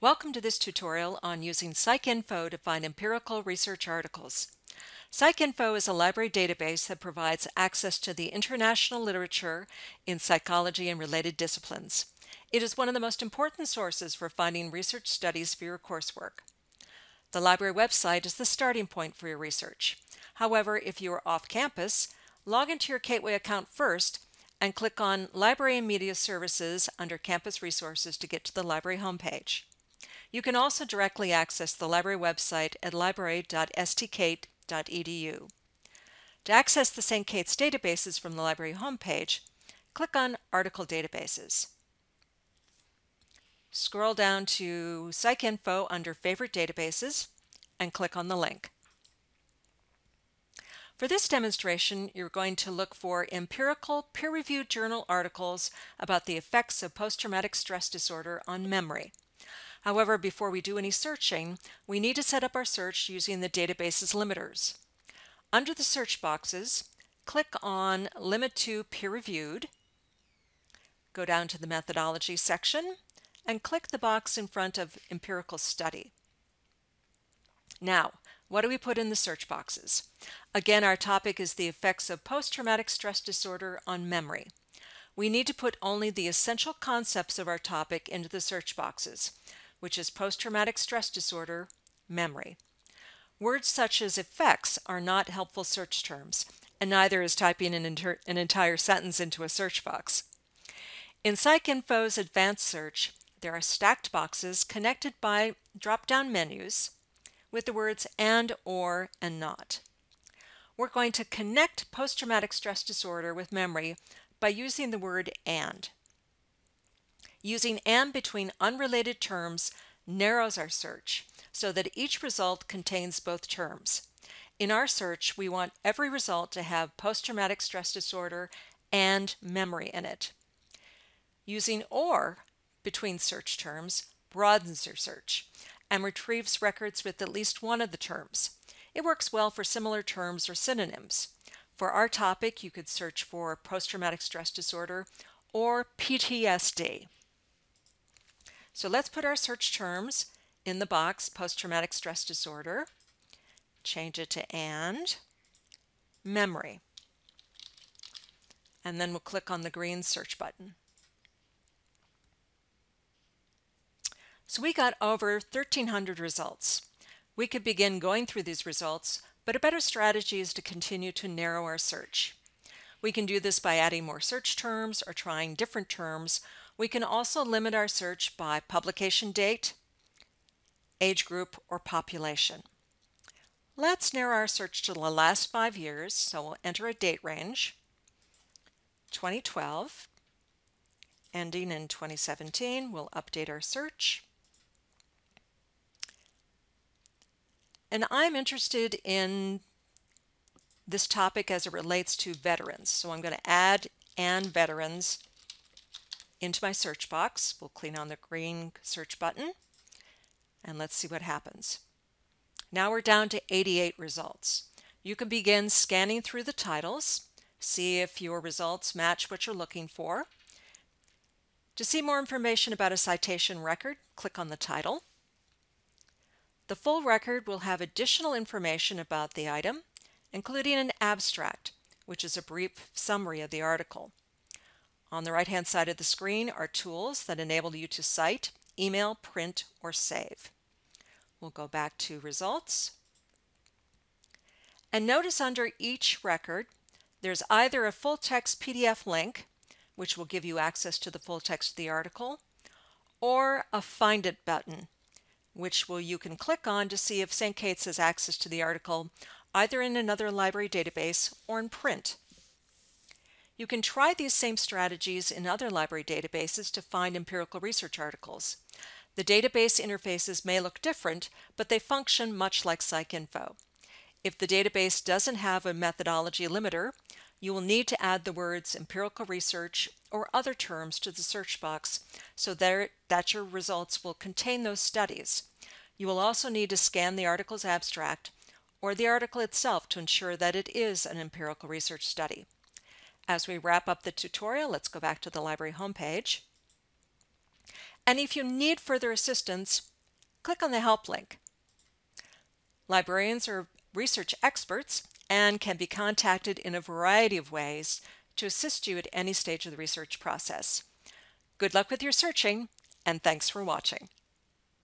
Welcome to this tutorial on using PsycInfo to find empirical research articles. PsycInfo is a library database that provides access to the international literature in psychology and related disciplines. It is one of the most important sources for finding research studies for your coursework. The library website is the starting point for your research. However, if you are off campus, log into your Gateway account first and click on Library and Media Services under Campus Resources to get to the library homepage. You can also directly access the library website at library.stkate.edu. To access the St. Kate's databases from the library homepage, click on Article Databases. Scroll down to PsycInfo under Favorite Databases and click on the link. For this demonstration, you're going to look for empirical peer-reviewed journal articles about the effects of post-traumatic stress disorder on memory. However, before we do any searching, we need to set up our search using the database's limiters. Under the search boxes, click on Limit to Peer Reviewed, go down to the Methodology section, and click the box in front of Empirical Study. Now, what do we put in the search boxes? Again, our topic is the effects of post-traumatic stress disorder on memory. We need to put only the essential concepts of our topic into the search boxes, which is post-traumatic stress disorder, memory. Words such as effects are not helpful search terms, and neither is typing an, an entire sentence into a search box. In PsycInfo's advanced search, there are stacked boxes connected by drop-down menus with the words and, or, and not. We're going to connect post-traumatic stress disorder with memory by using the word and. Using and between unrelated terms narrows our search so that each result contains both terms. In our search, we want every result to have post-traumatic stress disorder and memory in it. Using or between search terms broadens your search and retrieves records with at least one of the terms. It works well for similar terms or synonyms. For our topic, you could search for post-traumatic stress disorder or PTSD. So let's put our search terms in the box post-traumatic stress disorder, change it to and, memory, and then we'll click on the green search button. So we got over 1,300 results. We could begin going through these results, but a better strategy is to continue to narrow our search. We can do this by adding more search terms or trying different terms. We can also limit our search by publication date, age group, or population. Let's narrow our search to the last five years, so we'll enter a date range, 2012, ending in 2017. We'll update our search. And I'm interested in this topic as it relates to veterans. So I'm going to add and veterans into my search box. We'll clean on the green search button and let's see what happens. Now we're down to 88 results. You can begin scanning through the titles, see if your results match what you're looking for. To see more information about a citation record, click on the title. The full record will have additional information about the item, including an abstract, which is a brief summary of the article. On the right-hand side of the screen are tools that enable you to cite, email, print, or save. We'll go back to Results. And notice under each record, there's either a full-text PDF link, which will give you access to the full text of the article, or a Find It button, which will you can click on to see if St. Kate's has access to the article either in another library database or in print. You can try these same strategies in other library databases to find empirical research articles. The database interfaces may look different, but they function much like PsycInfo. If the database doesn't have a methodology limiter, you will need to add the words empirical research or other terms to the search box so that your results will contain those studies. You will also need to scan the article's abstract or the article itself to ensure that it is an empirical research study. As we wrap up the tutorial, let's go back to the library homepage. And if you need further assistance, click on the Help link. Librarians are research experts and can be contacted in a variety of ways to assist you at any stage of the research process. Good luck with your searching, and thanks for watching.